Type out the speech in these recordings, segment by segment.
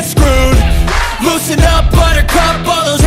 get screwed. Loosen up, buttercup, all those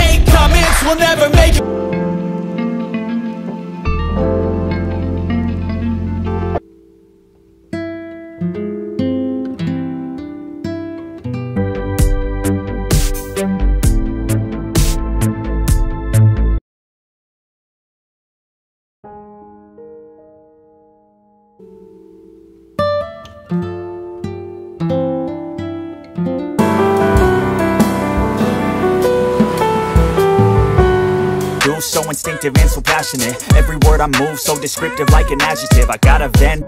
So instinctive and so passionate. Every word I move so descriptive like an adjective. I got a vent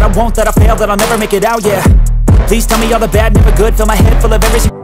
that I won't that I fail that I'll never make it out, yeah. Please tell me all the bad, never good. Fill my head full of every